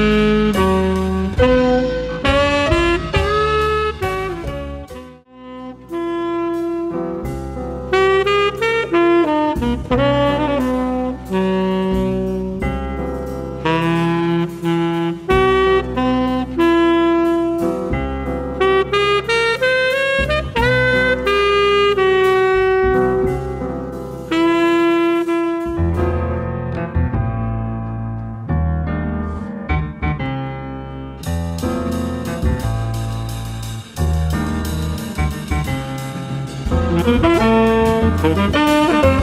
Mm-hmm. Thank you.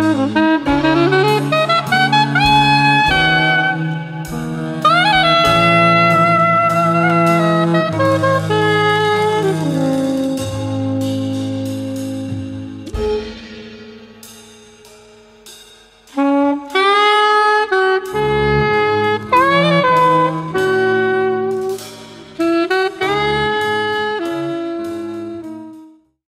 ¡Gracias!